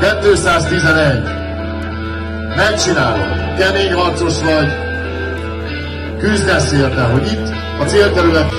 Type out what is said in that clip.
211. Megcsinálod. Kemény harcos vagy. Küzdesz érte, hogy itt a célterület...